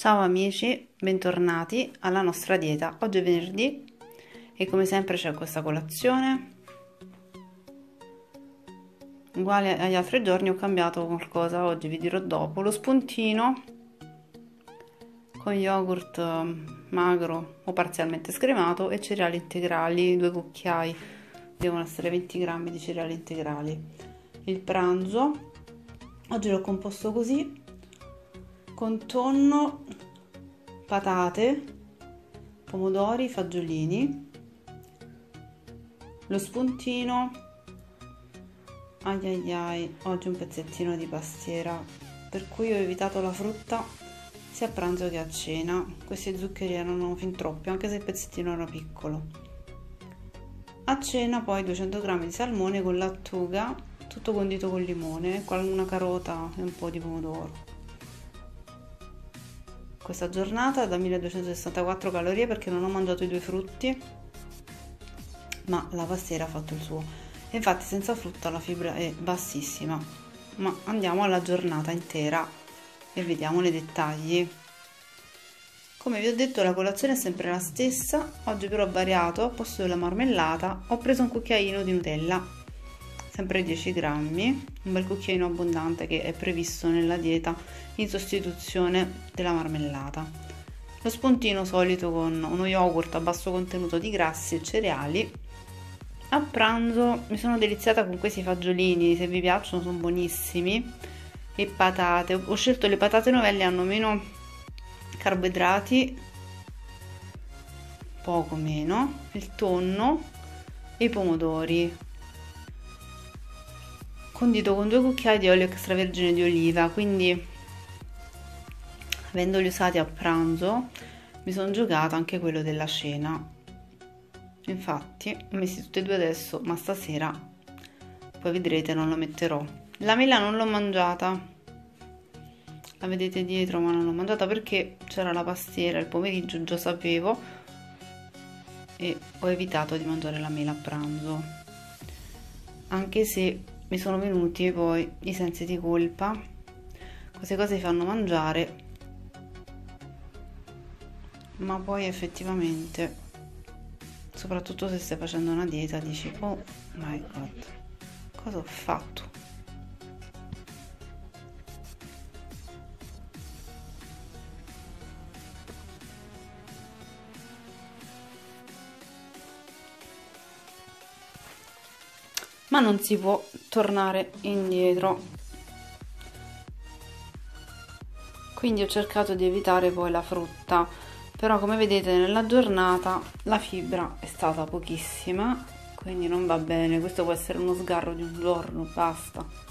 Ciao amici, bentornati alla nostra dieta. Oggi è venerdì e come sempre c'è questa colazione. Uguale agli altri giorni ho cambiato qualcosa, oggi vi dirò dopo. Lo spuntino con yogurt um, magro o parzialmente scremato e cereali integrali, due cucchiai, devono essere 20 grammi di cereali integrali. Il pranzo, oggi l'ho composto così, con tonno, patate, pomodori, fagiolini, lo spuntino, ai ai ai, oggi un pezzettino di pastiera, per cui ho evitato la frutta sia a pranzo che a cena. Questi zuccheri erano fin troppi, anche se il pezzettino era piccolo. A cena poi 200 g di salmone con lattuga, tutto condito con limone, una carota e un po' di pomodoro questa giornata da 1264 calorie perché non ho mangiato i due frutti ma la pastiera ha fatto il suo. Infatti senza frutta la fibra è bassissima. Ma andiamo alla giornata intera e vediamo i dettagli. Come vi ho detto la colazione è sempre la stessa. Oggi però ho variato al posto della marmellata ho preso un cucchiaino di nutella sempre 10 grammi, un bel cucchiaino abbondante che è previsto nella dieta in sostituzione della marmellata. Lo spuntino solito con uno yogurt a basso contenuto di grassi e cereali. A pranzo mi sono deliziata con questi fagiolini, se vi piacciono sono buonissimi. E patate, ho scelto le patate novelle, hanno meno carboidrati, poco meno, il tonno e i pomodori condito con due cucchiai di olio extravergine di oliva quindi avendoli usati a pranzo mi sono giocata anche quello della cena. Infatti ho messi tutti e due adesso ma stasera poi vedrete non lo metterò. La mela non l'ho mangiata. La vedete dietro ma non l'ho mangiata perché c'era la pastiera il pomeriggio già sapevo e ho evitato di mangiare la mela a pranzo. Anche se mi sono venuti poi i sensi di colpa. Queste cose ti fanno mangiare. Ma poi effettivamente soprattutto se stai facendo una dieta dici oh my god cosa ho fatto ma non si può tornare indietro. Quindi ho cercato di evitare poi la frutta. Però come vedete nella giornata la fibra è stata pochissima quindi non va bene. Questo può essere uno sgarro di un giorno basta